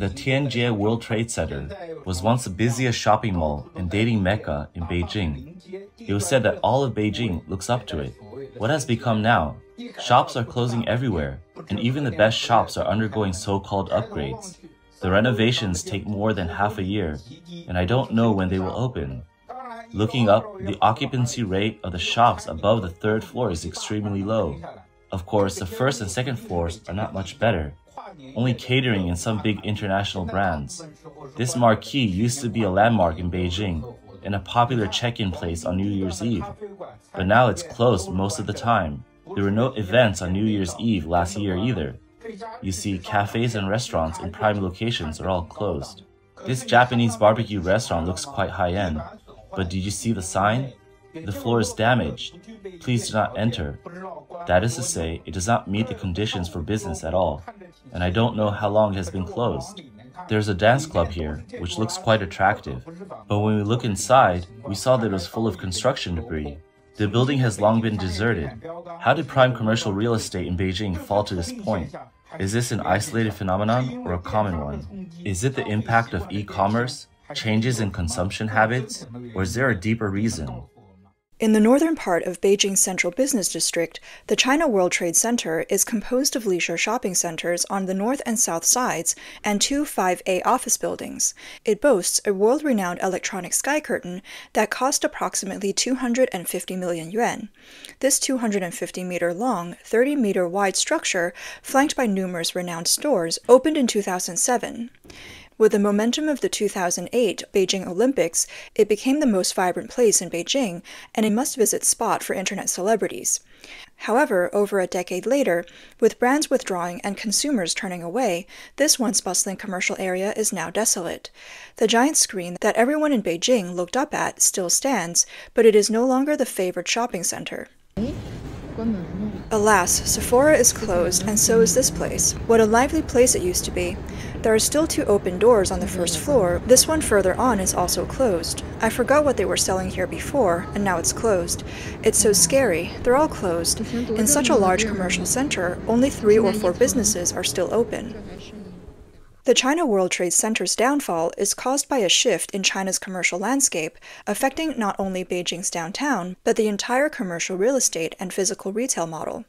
The Tianjie World Trade Center was once the busiest shopping mall and dating mecca in Beijing. It was said that all of Beijing looks up to it. What has become now? Shops are closing everywhere, and even the best shops are undergoing so called upgrades. The renovations take more than half a year, and I don't know when they will open. Looking up, the occupancy rate of the shops above the third floor is extremely low. Of course, the first and second floors are not much better, only catering in some big international brands. This marquee used to be a landmark in Beijing and a popular check-in place on New Year's Eve, but now it's closed most of the time. There were no events on New Year's Eve last year either. You see, cafes and restaurants in prime locations are all closed. This Japanese barbecue restaurant looks quite high-end, but did you see the sign? The floor is damaged. Please do not enter. That is to say, it does not meet the conditions for business at all, and I don't know how long it has been closed. There's a dance club here, which looks quite attractive, but when we look inside, we saw that it was full of construction debris. The building has long been deserted. How did prime commercial real estate in Beijing fall to this point? Is this an isolated phenomenon or a common one? Is it the impact of e-commerce, changes in consumption habits, or is there a deeper reason? In the northern part of Beijing's central business district, the China World Trade Center is composed of leisure shopping centers on the north and south sides and two 5A office buildings. It boasts a world renowned electronic sky curtain that cost approximately 250 million yuan. This 250 meter long, 30 meter wide structure, flanked by numerous renowned stores, opened in 2007. With the momentum of the 2008 Beijing Olympics, it became the most vibrant place in Beijing and a must visit spot for internet celebrities. However, over a decade later, with brands withdrawing and consumers turning away, this once bustling commercial area is now desolate. The giant screen that everyone in Beijing looked up at still stands, but it is no longer the favored shopping center. Alas, Sephora is closed, and so is this place. What a lively place it used to be. There are still two open doors on the first floor. This one further on is also closed. I forgot what they were selling here before, and now it's closed. It's so scary. They're all closed. In such a large commercial center, only three or four businesses are still open. The China World Trade Center's downfall is caused by a shift in China's commercial landscape, affecting not only Beijing's downtown, but the entire commercial real estate and physical retail model.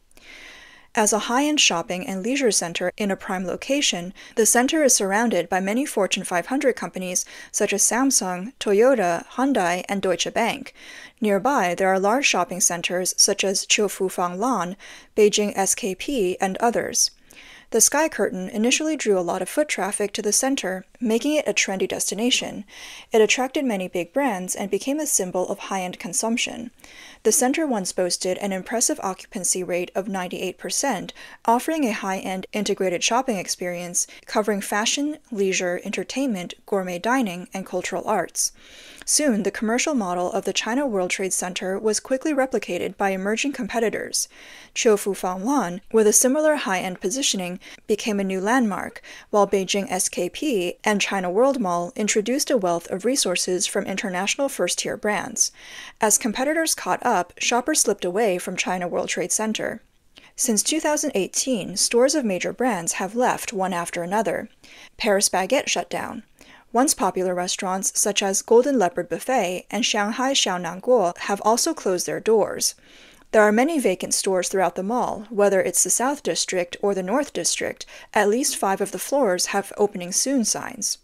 As a high end shopping and leisure center in a prime location, the center is surrounded by many Fortune 500 companies such as Samsung, Toyota, Hyundai, and Deutsche Bank. Nearby, there are large shopping centers such as Qiufu Fanglan, Beijing SKP, and others. The Sky Curtain initially drew a lot of foot traffic to the center, making it a trendy destination. It attracted many big brands and became a symbol of high end consumption. The center once boasted an impressive occupancy rate of 98%, offering a high end integrated shopping experience covering fashion, leisure, entertainment, gourmet dining, and cultural arts. Soon, the commercial model of the China World Trade Center was quickly replicated by emerging competitors. Qiufu Fanglan, with a similar high end positioning, became a new landmark, while Beijing SKP and China World Mall introduced a wealth of resources from international first tier brands. As competitors caught up, shoppers slipped away from China World Trade Center. Since 2018, stores of major brands have left one after another. Paris Baguette shut down. Once popular restaurants such as Golden Leopard Buffet and Shanghai Xiaonanguo have also closed their doors. There are many vacant stores throughout the mall, whether it's the South District or the North District. At least five of the floors have opening soon signs.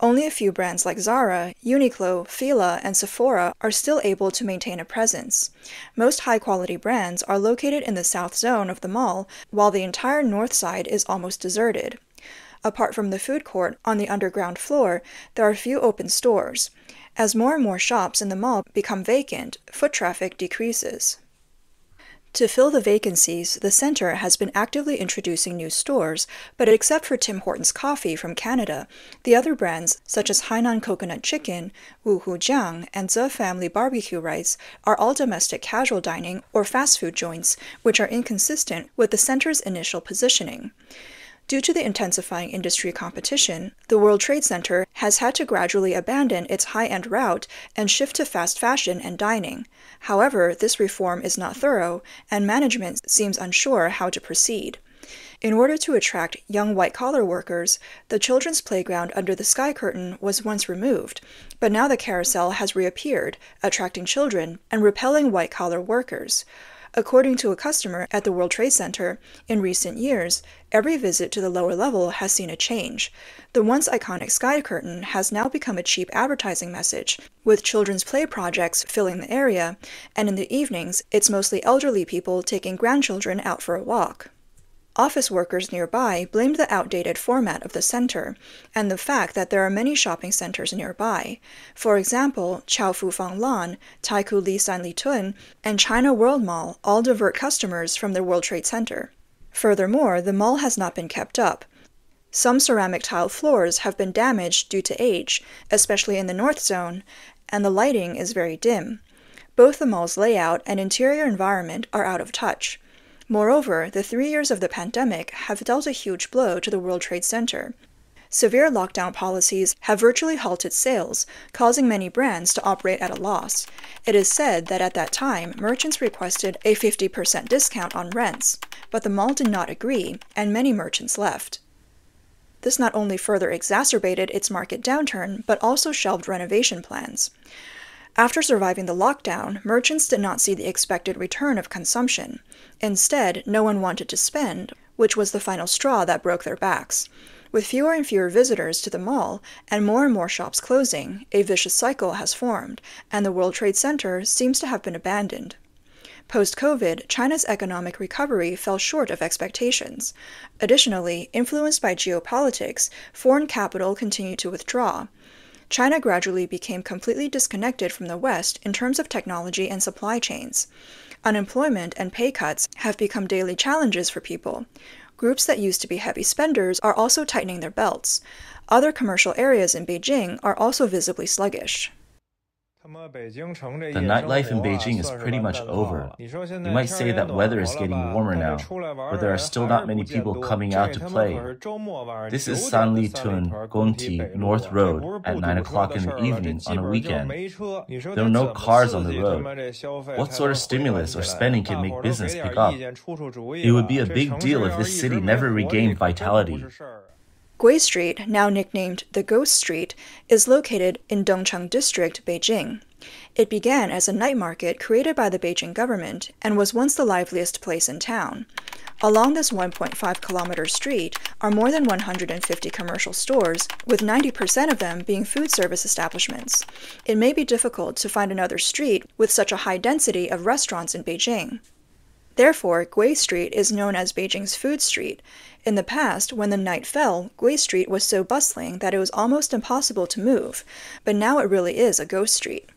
Only a few brands like Zara, Uniqlo, Fila, and Sephora are still able to maintain a presence. Most high quality brands are located in the south zone of the mall, while the entire north side is almost deserted. Apart from the food court on the underground floor, there are few open stores. As more and more shops in the mall become vacant, foot traffic decreases. To fill the vacancies, the center has been actively introducing new stores, but except for Tim Hortons coffee from Canada, the other brands, such as Hainan Coconut Chicken, Wuhu Jiang, and Ze Family Barbecue Rice, are all domestic casual dining or fast food joints, which are inconsistent with the center's initial positioning. Due to the intensifying industry competition, the World Trade Center has had to gradually abandon its high end route and shift to fast fashion and dining. However, this reform is not thorough, and management seems unsure how to proceed. In order to attract young white collar workers, the children's playground under the sky curtain was once removed, but now the carousel has reappeared, attracting children and repelling white collar workers. According to a customer at the World Trade Center, in recent years, every visit to the lower level has seen a change. The once iconic sky curtain has now become a cheap advertising message, with children's play projects filling the area, and in the evenings, it's mostly elderly people taking grandchildren out for a walk. Office workers nearby blamed the outdated format of the center and the fact that there are many shopping centers nearby. For example, Chaofu Fang Lan, Taikoo Li San Li Tun, and China World Mall all divert customers from the World Trade Center. Furthermore, the mall has not been kept up. Some ceramic tile floors have been damaged due to age, especially in the north zone, and the lighting is very dim. Both the mall's layout and interior environment are out of touch. Moreover, the three years of the pandemic have dealt a huge blow to the World Trade Center. Severe lockdown policies have virtually halted sales, causing many brands to operate at a loss. It is said that at that time, merchants requested a 50% discount on rents, but the mall did not agree, and many merchants left. This not only further exacerbated its market downturn, but also shelved renovation plans. After surviving the lockdown, merchants did not see the expected return of consumption. Instead, no one wanted to spend, which was the final straw that broke their backs. With fewer and fewer visitors to the mall and more and more shops closing, a vicious cycle has formed, and the World Trade Center seems to have been abandoned. Post COVID, China's economic recovery fell short of expectations. Additionally, influenced by geopolitics, foreign capital continued to withdraw. China gradually became completely disconnected from the West in terms of technology and supply chains. Unemployment and pay cuts have become daily challenges for people. Groups that used to be heavy spenders are also tightening their belts. Other commercial areas in Beijing are also visibly sluggish. The nightlife in Beijing is pretty much over. You might say that weather is getting warmer now, but there are still not many people coming out to play. This is Sanli Tun, Gongti, North Road at 9 o'clock in the evening on a weekend. There are no cars on the road. What sort of stimulus or spending can make business pick up? It would be a big deal if this city never regained vitality. Gui Street, now nicknamed the Ghost Street, is located in Dongcheng District, Beijing. It began as a night market created by the Beijing government and was once the liveliest place in town. Along this 1.5 kilometer street are more than 150 commercial stores, with 90% of them being food service establishments. It may be difficult to find another street with such a high density of restaurants in Beijing. Therefore, Gui Street is known as Beijing's Food Street. In the past, when the night fell, Gui Street was so bustling that it was almost impossible to move, but now it really is a ghost street.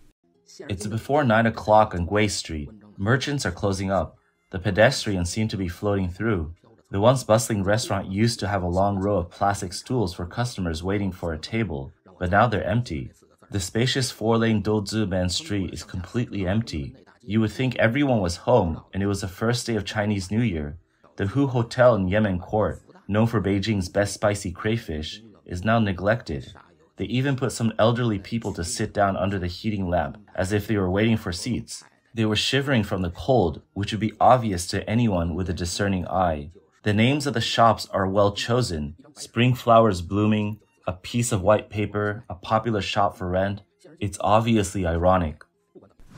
It's before 9 o'clock on Gui Street. Merchants are closing up. The pedestrians seem to be floating through. The once bustling restaurant used to have a long row of plastic stools for customers waiting for a table, but now they're empty. The spacious four-lane Douziban Street is completely empty. You would think everyone was home, and it was the first day of Chinese New Year. The Hu Hotel in Yemen Court, known for Beijing's best spicy crayfish, is now neglected. They even put some elderly people to sit down under the heating lamp, as if they were waiting for seats. They were shivering from the cold, which would be obvious to anyone with a discerning eye. The names of the shops are well chosen. Spring flowers blooming, a piece of white paper, a popular shop for rent. It's obviously ironic.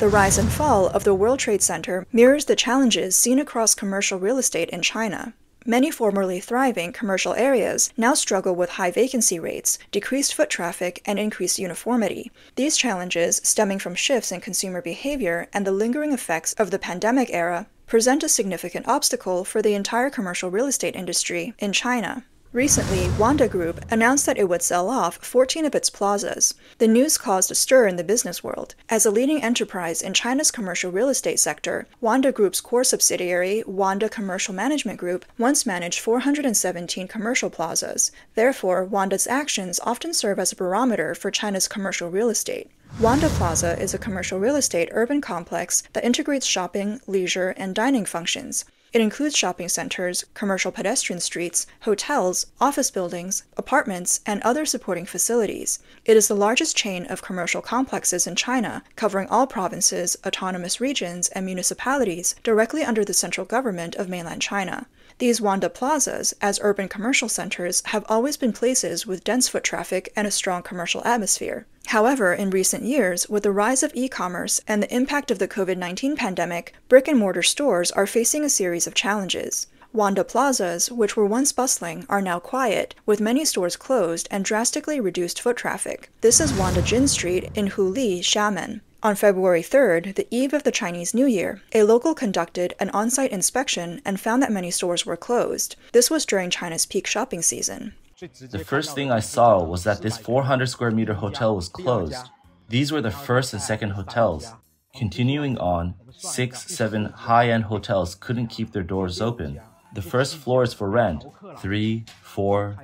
The rise and fall of the World Trade Center mirrors the challenges seen across commercial real estate in China. Many formerly thriving commercial areas now struggle with high vacancy rates, decreased foot traffic, and increased uniformity. These challenges, stemming from shifts in consumer behavior and the lingering effects of the pandemic era, present a significant obstacle for the entire commercial real estate industry in China. Recently, Wanda Group announced that it would sell off 14 of its plazas. The news caused a stir in the business world. As a leading enterprise in China's commercial real estate sector, Wanda Group's core subsidiary, Wanda Commercial Management Group, once managed 417 commercial plazas. Therefore, Wanda's actions often serve as a barometer for China's commercial real estate. Wanda Plaza is a commercial real estate urban complex that integrates shopping, leisure, and dining functions. It includes shopping centers, commercial pedestrian streets, hotels, office buildings, apartments, and other supporting facilities. It is the largest chain of commercial complexes in China, covering all provinces, autonomous regions, and municipalities directly under the central government of mainland China. These Wanda plazas, as urban commercial centers, have always been places with dense foot traffic and a strong commercial atmosphere. However, in recent years, with the rise of e commerce and the impact of the COVID 19 pandemic, brick and mortar stores are facing a series of challenges. Wanda plazas, which were once bustling, are now quiet, with many stores closed and drastically reduced foot traffic. This is Wanda Jin Street in Huli, Xiamen. On February 3rd, the eve of the Chinese New Year, a local conducted an on site inspection and found that many stores were closed. This was during China's peak shopping season. The first thing I saw was that this 400 square meter hotel was closed. These were the first and second hotels. Continuing on, six, seven high end hotels couldn't keep their doors open. The first floor is for rent. Three, four.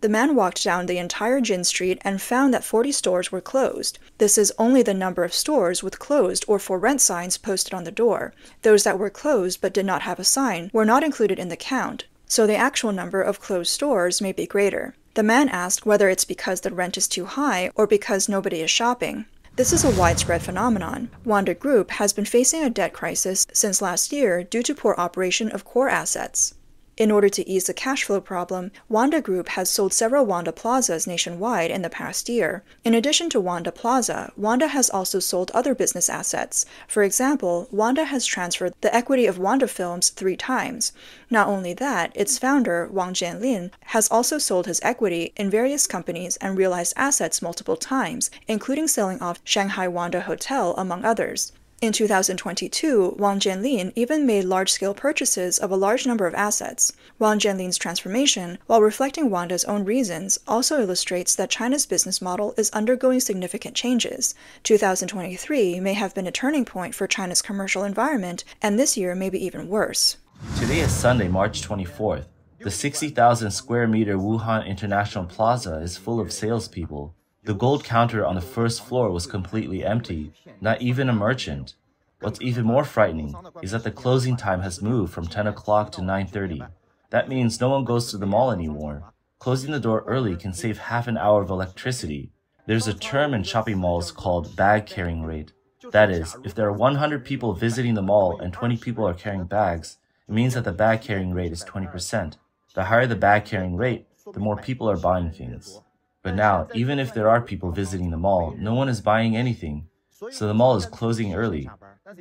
The man walked down the entire Jin Street and found that 40 stores were closed. This is only the number of stores with closed or for rent signs posted on the door. Those that were closed but did not have a sign were not included in the count, so the actual number of closed stores may be greater. The man asked whether it's because the rent is too high or because nobody is shopping. This is a widespread phenomenon. Wanda Group has been facing a debt crisis since last year due to poor operation of core assets. In order to ease the cash flow problem, Wanda Group has sold several Wanda Plazas nationwide in the past year. In addition to Wanda Plaza, Wanda has also sold other business assets. For example, Wanda has transferred the equity of Wanda Films three times. Not only that, its founder, Wang Jianlin, has also sold his equity in various companies and realized assets multiple times, including selling off Shanghai Wanda Hotel, among others. In 2022, Wang Jianlin even made large-scale purchases of a large number of assets. Wang Jianlin's transformation, while reflecting Wanda's own reasons, also illustrates that China's business model is undergoing significant changes. 2023 may have been a turning point for China's commercial environment, and this year may be even worse. Today is Sunday, March 24th. The 60,000 square meter Wuhan International Plaza is full of salespeople. The gold counter on the first floor was completely empty, not even a merchant. What's even more frightening is that the closing time has moved from 10 o'clock to 9.30. That means no one goes to the mall anymore. Closing the door early can save half an hour of electricity. There's a term in shopping malls called bag carrying rate. That is, if there are 100 people visiting the mall and 20 people are carrying bags, it means that the bag carrying rate is 20%. The higher the bag carrying rate, the more people are buying things. But now, even if there are people visiting the mall, no one is buying anything. So the mall is closing early.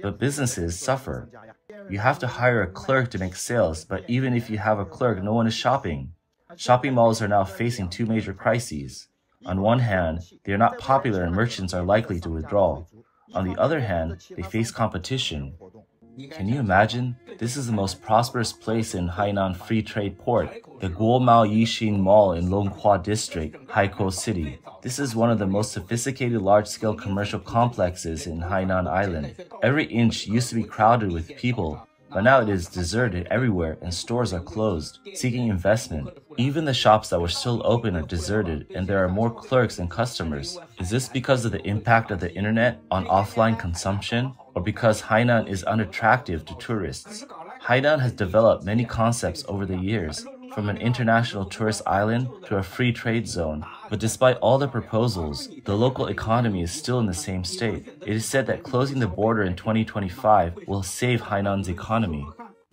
But businesses suffer. You have to hire a clerk to make sales, but even if you have a clerk, no one is shopping. Shopping malls are now facing two major crises. On one hand, they are not popular and merchants are likely to withdraw. On the other hand, they face competition. Can you imagine? This is the most prosperous place in Hainan Free Trade Port, the Guomao Yixin Mall in Longhua District, Haikou City. This is one of the most sophisticated large-scale commercial complexes in Hainan Island. Every inch used to be crowded with people, but now it is deserted everywhere and stores are closed, seeking investment. Even the shops that were still open are deserted and there are more clerks than customers. Is this because of the impact of the internet on offline consumption or because Hainan is unattractive to tourists? Hainan has developed many concepts over the years, from an international tourist island to a free trade zone. But despite all the proposals, the local economy is still in the same state. It is said that closing the border in 2025 will save Hainan's economy.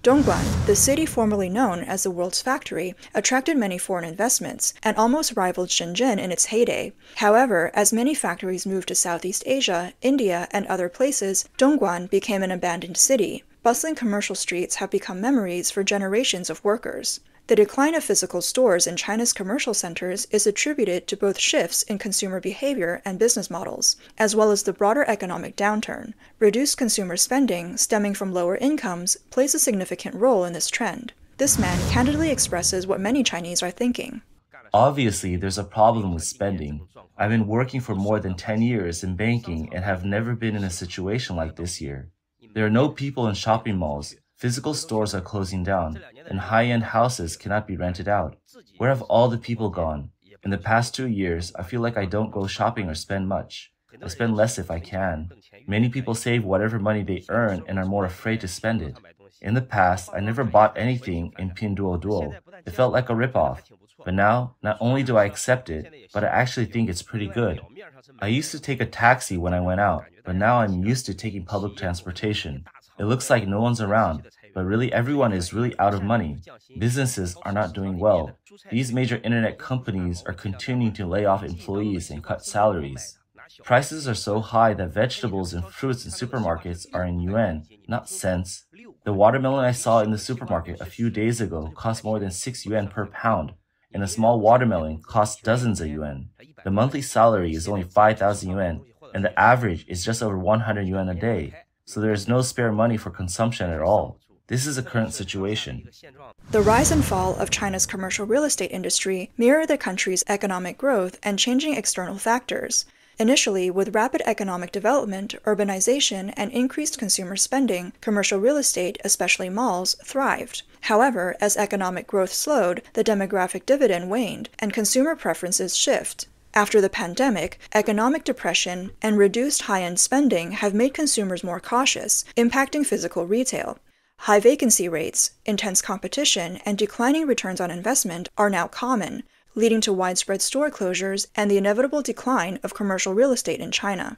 Dongguan, the city formerly known as the world's factory, attracted many foreign investments and almost rivaled Shenzhen in its heyday. However, as many factories moved to Southeast Asia, India, and other places, Dongguan became an abandoned city. Bustling commercial streets have become memories for generations of workers. The decline of physical stores in China's commercial centers is attributed to both shifts in consumer behavior and business models, as well as the broader economic downturn. Reduced consumer spending, stemming from lower incomes, plays a significant role in this trend. This man candidly expresses what many Chinese are thinking. Obviously, there's a problem with spending. I've been working for more than 10 years in banking and have never been in a situation like this year. There are no people in shopping malls, Physical stores are closing down, and high-end houses cannot be rented out. Where have all the people gone? In the past two years, I feel like I don't go shopping or spend much. I spend less if I can. Many people save whatever money they earn and are more afraid to spend it. In the past, I never bought anything in Pinduoduo. It felt like a ripoff. But now, not only do I accept it, but I actually think it's pretty good. I used to take a taxi when I went out, but now I'm used to taking public transportation. It looks like no one's around. but really everyone is really out of money. Businesses are not doing well. These major internet companies are continuing to lay off employees and cut salaries. Prices are so high that vegetables and fruits in supermarkets are in yuan, not cents. The watermelon I saw in the supermarket a few days ago cost more than 6 yuan per pound, and a small watermelon costs dozens of yuan. The monthly salary is only 5,000 yuan, and the average is just over 100 yuan a day, so there is no spare money for consumption at all. This is a current situation. The rise and fall of China's commercial real estate industry mirror the country's economic growth and changing external factors. Initially, with rapid economic development, urbanization, and increased consumer spending, commercial real estate, especially malls, thrived. However, as economic growth slowed, the demographic dividend waned, and consumer preferences shift. After the pandemic, economic depression and reduced high end spending have made consumers more cautious, impacting physical retail. High vacancy rates, intense competition, and declining returns on investment are now common, leading to widespread store closures and the inevitable decline of commercial real estate in China.